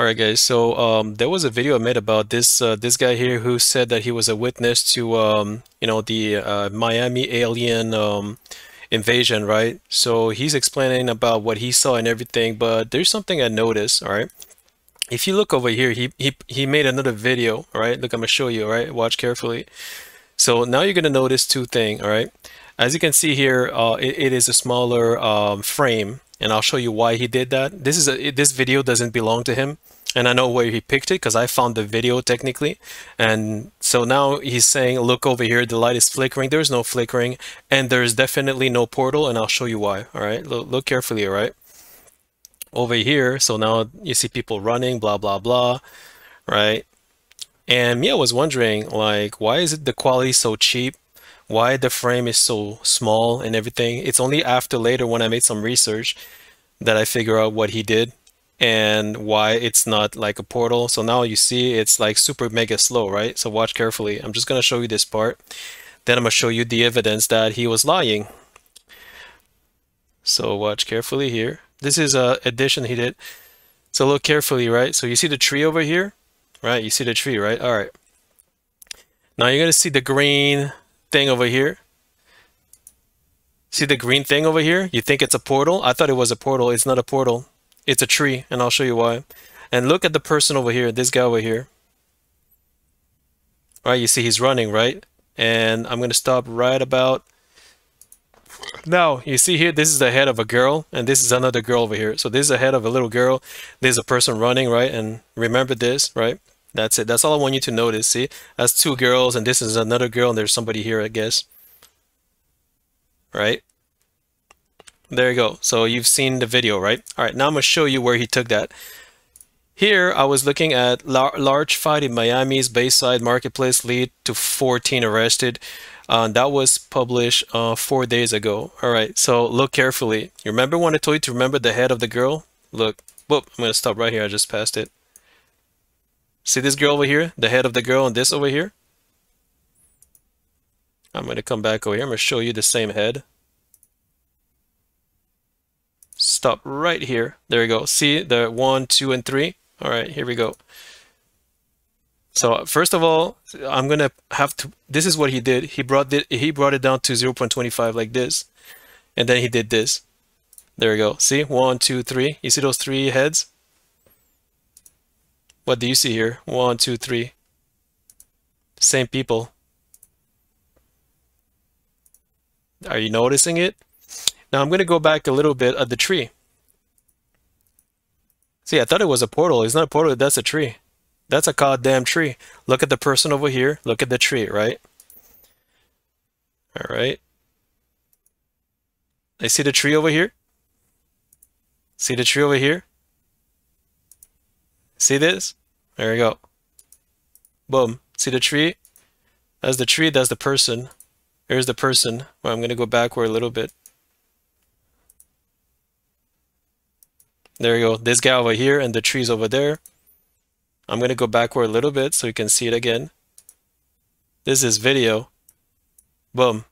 All right, guys. So um, there was a video I made about this uh, this guy here who said that he was a witness to um, you know the uh, Miami alien um, invasion, right? So he's explaining about what he saw and everything. But there's something I noticed. All right. If you look over here, he he he made another video. All right. Look, I'm gonna show you. All right. Watch carefully. So now you're gonna notice two things. All right. As you can see here, uh, it, it is a smaller um, frame and I'll show you why he did that. This is a, this video doesn't belong to him and I know where he picked it because I found the video technically. And so now he's saying look over here the light is flickering. There's no flickering and there's definitely no portal and I'll show you why. All right look, look carefully all right? Over here so now you see people running blah blah blah right? And Mia was wondering like why is it the quality so cheap? Why the frame is so small and everything. It's only after later when I made some research that I figure out what he did and why it's not like a portal. So now you see it's like super mega slow, right? So watch carefully. I'm just going to show you this part. Then I'm going to show you the evidence that he was lying. So watch carefully here. This is a addition he did. So look carefully, right? So you see the tree over here, right? You see the tree, right? All right. Now you're going to see the green thing over here? See the green thing over here? You think it's a portal? I thought it was a portal. It's not a portal. It's a tree, and I'll show you why. And look at the person over here, this guy over here. All right, you see he's running, right? And I'm going to stop right about now. You see here, this is the head of a girl, and this is another girl over here. So this is the head of a little girl. There's a person running, right? And remember this, right? That's it. That's all I want you to notice. See, that's two girls, and this is another girl, and there's somebody here, I guess. Right? There you go. So you've seen the video, right? All right, now I'm to show you where he took that. Here, I was looking at lar large fight in Miami's Bayside Marketplace lead to 14 arrested. Uh, that was published uh, four days ago. All right, so look carefully. You remember when I told you to remember the head of the girl? Look, whoop, I'm to stop right here. I just passed it. See this girl over here? The head of the girl and this over here? I'm going to come back over here. I'm going to show you the same head. Stop right here. There we go. See the one, two, and three? All right, here we go. So first of all, I'm going to have to, this is what he did. He brought it, he brought it down to 0.25 like this. And then he did this. There we go. See, one, two, three. You see those three heads? What do you see here? One, two, three. Same people. Are you noticing it? Now I'm going to go back a little bit at the tree. See, I thought it was a portal. It's not a portal. That's a tree. That's a goddamn tree. Look at the person over here. Look at the tree, right? All right. I see the tree over here. See the tree over here? See this? There we go. Boom. See the tree? That's the tree, that's the person. Here's the person. Well, I'm going to go backward a little bit. There you go. This guy over here and the trees over there. I'm going to go backward a little bit so you can see it again. This is video. Boom.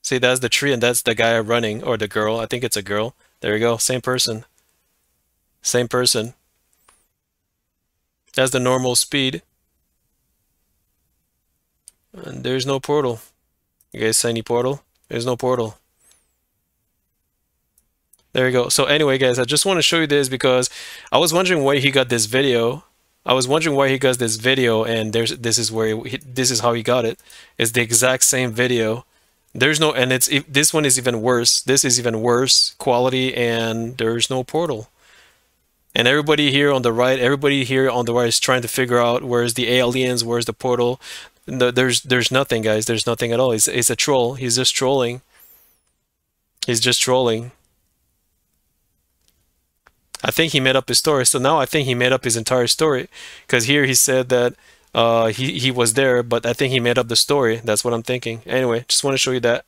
See, that's the tree and that's the guy running, or the girl. I think it's a girl. There you go. Same person. Same person. That's the normal speed. And there's no portal. You guys see any portal? There's no portal. There we go. So anyway, guys, I just want to show you this because I was wondering where he got this video. I was wondering why he got this video, and there's this is where he, this is how he got it. It's the exact same video. There's no, and it's this one is even worse. This is even worse quality, and there's no portal. And everybody here on the right, everybody here on the right is trying to figure out where's the aliens, where's the portal. No, there's there's nothing, guys. There's nothing at all. He's, he's a troll. He's just trolling. He's just trolling. I think he made up his story. So now I think he made up his entire story. Because here he said that uh, he, he was there, but I think he made up the story. That's what I'm thinking. Anyway, just want to show you that.